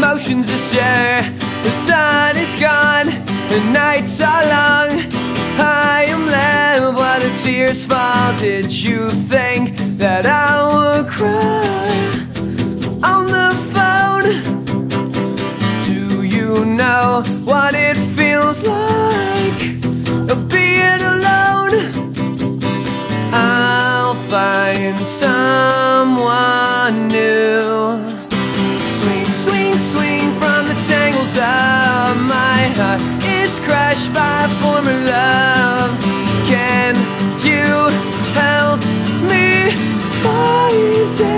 guys, motions to share. The sun is gone, the nights are long. I am left while the tears fall. Did you think that I would cry on the phone? Do you know what it feels like of being alone? I'll find someone new. Swing, swing, from the tangles of my heart is crushed by former love. Can you help me find a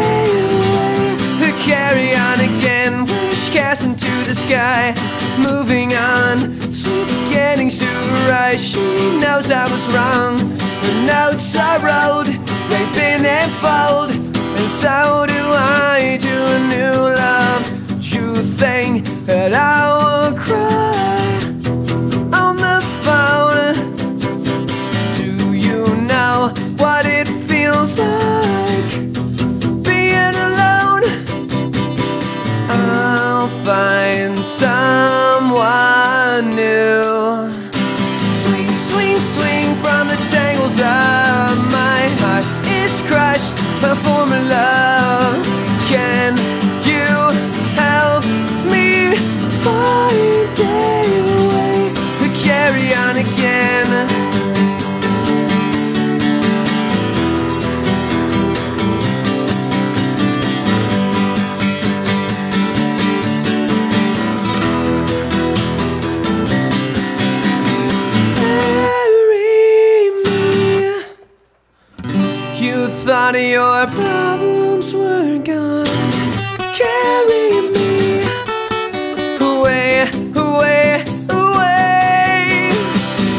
way to carry on again? Wish cast into the sky, moving on. Sweet beginnings to rise. She knows I was wrong. The notes I wrote, they've been unfold, someone new. Swing, swing, swing from the tangles of my heart. It's crushed by former love. You thought your problems were gone. Carry me away, away, away.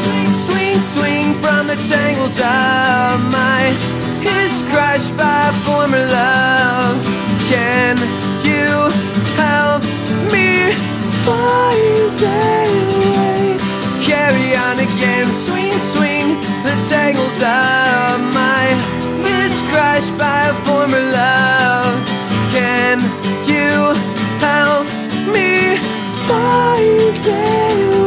Swing, swing, swing from the tangles of my is crushed by former love. Can you help me find a day